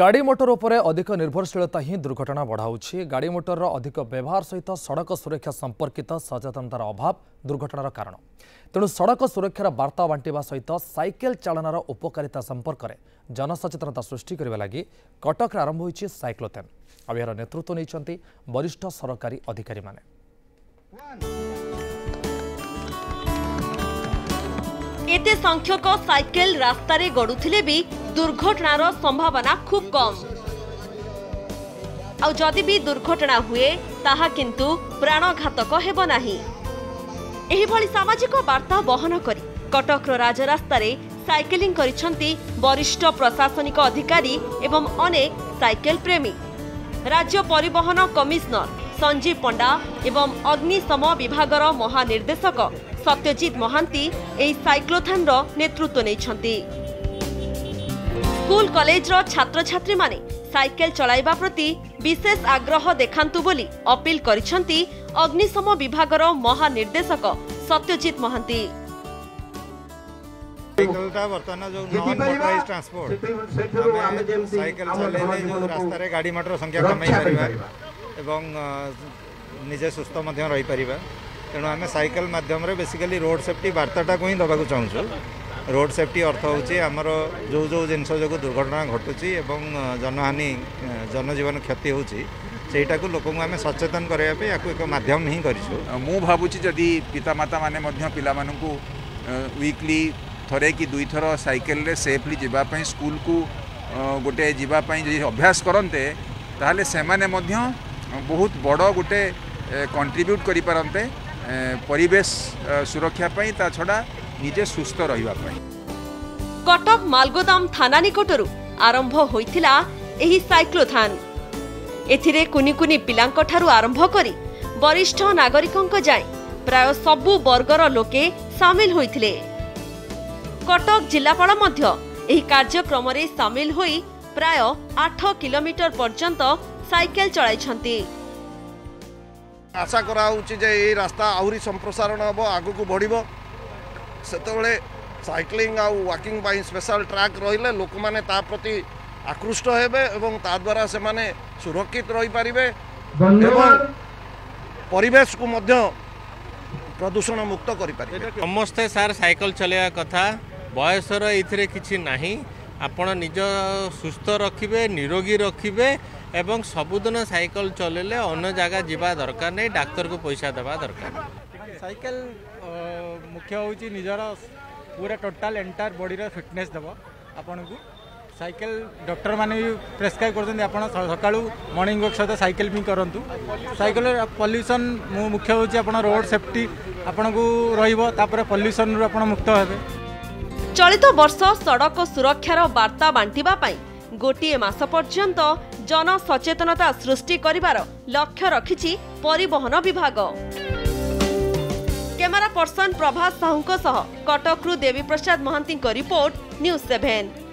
ଗାଡ଼ି ମୋଟର ଉପରେ ଅଧିକ ନିର୍ଭରଶୀଳତା ହିଁ ଦୁର୍ଘଟଣା ବଢ଼ାଉଛି ଗାଡ଼ି ମୋଟରର ଅଧିକ ବ୍ୟବହାର ସହିତ ସଡ଼କ ସୁରକ୍ଷା ସମ୍ପର୍କିତ ସଚେତନତାର ଅଭାବ ଦୁର୍ଘଟଣାର କାରଣ ତେଣୁ ସଡ଼କ ସୁରକ୍ଷାର ବାର୍ତ୍ତା ବାଣ୍ଟିବା ସହିତ ସାଇକେଲ ଚାଳନାର ଉପକାରିତା ସମ୍ପର୍କରେ ଜନସଚେତନତା ସୃଷ୍ଟି କରିବା ଲାଗି କଟକରେ ଆରମ୍ଭ ହୋଇଛି ସାଇକ୍ଲୋଥେନ୍ ଆଉ ଏହାର ନେତୃତ୍ୱ ନେଇଛନ୍ତି ବରିଷ୍ଠ ସରକାରୀ ଅଧିକାରୀମାନେ One. এতে সংখ্যক সাইকেল রাস্তায় গড়ুলে বি দুর্ঘটনার সম্ভাবনা খুব কম ଆଉ ଯଦି ବି ଦୁର୍ଘଟଣା ହୁଏ ତାହା କିନ୍ତୁ ପ୍ରାଣଘାତକ ହେବ ନାହିଁ ଏହିଭଳି ସାମାଜିକ ବାର୍ତ୍ତା ବହନ କରି କଟକର ରାଜରାସ୍ତାରେ ସାଇକେଲିଂ କରିଛନ୍ତି ବରିଷ୍ଠ ପ୍ରଶାସନିକ ଅଧିକାରୀ ଏବଂ ଅନେକ ସାଇକେଲ ପ୍ରେମୀ ରାଜ୍ୟ ପରିବହନ କମିଶନର ସଞ୍ଜୀବ ପଣ୍ଡା ଏବଂ ଅଗ୍ନିଶମ ବିଭାଗର ମହାନିର୍ଦ୍ଦେଶକ ସତ୍ୟଜିତ ମହାନ୍ତି ଏହି ସାଇକ୍ଲୋଥାନ୍ର ନେତୃତ୍ୱ ନେଇଛନ୍ତି ସ୍କୁଲ କଲେଜର ଛାତ୍ରଛାତ୍ରୀମାନେ ସାଇକେଲ ଚଳାଇବା ପ୍ରତି ବିଶେଷ ଆଗ୍ରହ ଦେଖାନ୍ତୁ ବୋଲି ଅପିଲ କରିଛନ୍ତି ଅଗ୍ନିଶମ ବିଭାଗର ମହାନିର୍ଦ୍ଦେଶକ ସତ୍ୟଜିତ ମହାନ୍ତି ବର୍ତ୍ତମାନ ଯେଉଁ ନନ୍ ମୋଟରାଇଜ ଟ୍ରାନ୍ସପୋର୍ଟ ଆମେ ସାଇକେଲ ଚଲେଇଲେ ଯେଉଁ ରାସ୍ତାରେ ଗାଡ଼ି ମଟର ସଂଖ୍ୟା କମେଇ ପାରିବା ଏବଂ ନିଜେ ସୁସ୍ଥ ମଧ୍ୟ ରହିପାରିବା ତେଣୁ ଆମେ ସାଇକେଲ ମାଧ୍ୟମରେ ବେସିକାଲି ରୋଡ଼ ସେଫ୍ଟି ବାର୍ତ୍ତାଟାକୁ ହିଁ ଦେବାକୁ ଚାହୁଁଛୁ ରୋଡ଼ ସେଫ୍ଟି ଅର୍ଥ ହେଉଛି ଆମର ଯେଉଁ ଯେଉଁ ଜିନିଷ ଯୋଗୁଁ ଦୁର୍ଘଟଣା ଘଟୁଛି ଏବଂ ଜନହାନି ଜନଜୀବନ କ୍ଷତି ହେଉଛି ସେଇଟାକୁ ଲୋକଙ୍କୁ ଆମେ ସଚେତନ କରାଇବା ପାଇଁ ୟାକୁ ଏକ ମାଧ୍ୟମ ହିଁ କରିଛୁ ମୁଁ ଭାବୁଛି ଯଦି ପିତାମାତାମାନେ ମଧ୍ୟ ପିଲାମାନଙ୍କୁ ୱିକଲି ଥରେ କି ଦୁଇଥର ସାଇକେଲରେ ସେଫ୍ଲି ଯିବା ପାଇଁ ସ୍କୁଲକୁ ଗୋଟେ ଯିବା ପାଇଁ ଯଦି ଅଭ୍ୟାସ କରନ୍ତେ ତାହେଲେ ସେମାନେ ମଧ୍ୟ ବହୁତ ବଡ଼ ଗୋଟେ କଣ୍ଟ୍ରିବ୍ୟୁଟ୍ କରିପାରନ୍ତେ পরিবেশ সুরক্ষা পাই তা ছড়া নিজে সুস্থ রহবা পাই কটক মালগোদাম থানা নিকটরু আরম্ভ হয়েছিল এই সাইক্লোথান এথিরে কুনি কুনি পিলাঙ্কঠারু আরম্ভ করে বরিষ্ঠ নাগরিকঙ্ক যায় প্রায় সবু বর্গর লোকে সামিল হয়েছিল কটক জেলাপাল মধ্য এই কার্যক্রমে সামিল হয়ে প্রায় আঠ কিলোমিটর পর্যন্ত সাইকেল চলাইছন্তি আশা করা হচ্ছে যে এই রাস্তা আহরি সম্প্রসারণ হব আগুক বড়ব সেতবে সাইক্লিং আকিং পাই স্পেশাল ট্রাক রহলে লোক মানে তা প্রতি আকৃষ্ট হবে এবং তাদ্বারা সে সুরক্ষিত রইপারে এবং পরিবেশকু প্রদূষণ মুক্ত করে সমস্তে সার সাইকেল চলাইবা কথা বয়সর এই কিছু না ଆପଣ ନିଜ ସୁସ୍ଥ ରଖିବେ ନିରୋଗୀ ରଖିବେ ଏବଂ ସବୁଦିନ ସାଇକେଲ ଚଲେଇଲେ ଅନ୍ୟ ଜାଗା ଯିବା ଦରକାର ନାହିଁ ଡାକ୍ତରକୁ ପଇସା ଦେବା ଦରକାର ସାଇକେଲ ମୁଖ୍ୟ ହେଉଛି ନିଜର ପୁରା ଟୋଟାଲ ଏଣ୍ଟାର ବଡ଼ିର ଫିଟନେସ୍ ଦେବ ଆପଣଙ୍କୁ ସାଇକେଲ ଡକ୍ଟରମାନେ ବି ପ୍ରେସ୍କ୍ରାଇବ୍ କରୁଛନ୍ତି ଆପଣ ସକାଳୁ ମର୍ଣ୍ଣିଙ୍ଗ ୱାକ୍ ସହିତ ସାଇକେଲ ବି କରନ୍ତୁ ସାଇକେଲ ପଲ୍ୟୁସନ୍ ମୁଁ ମୁଖ୍ୟ ହେଉଛି ଆପଣ ରୋଡ଼ ସେଫ୍ଟି ଆପଣଙ୍କୁ ରହିବ ତାପରେ ପଲ୍ୟୁସନ୍ରୁ ଆପଣ ମୁକ୍ତ ହେବେ चलित वर्ष सडक सुरक्षा बर्ता बाटि गोटी मास पर्यन्त जनसचेतता सृष्टि लक्ष्य रिबन विभाग क्यमेरा पर्सन प्रभात साहु कटकु देवी प्रसाद महान्तको रिपोर्ट न्यूज सेभेन